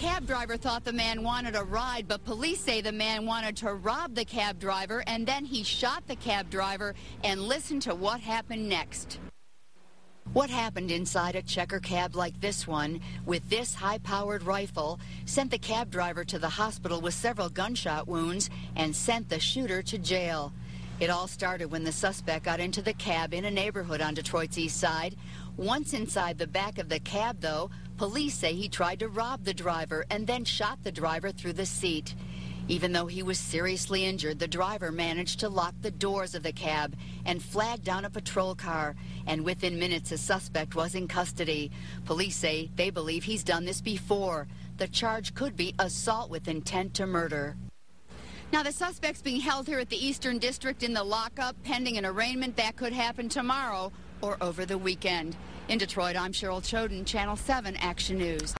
Cab driver thought the man wanted a ride, but police say the man wanted to rob the cab driver, and then he shot the cab driver. And listen to what happened next. What happened inside a checker cab like this one, with this high-powered rifle, sent the cab driver to the hospital with several gunshot wounds and sent the shooter to jail. It all started when the suspect got into the cab in a neighborhood on Detroit's east side. Once inside the back of the cab, though, police say he tried to rob the driver and then shot the driver through the seat. Even though he was seriously injured, the driver managed to lock the doors of the cab and flag down a patrol car. And within minutes, a suspect was in custody. Police say they believe he's done this before. The charge could be assault with intent to murder. Now, the suspect's being held here at the Eastern District in the lockup pending an arraignment that could happen tomorrow or over the weekend. In Detroit, I'm Cheryl Choden, Channel 7 Action News.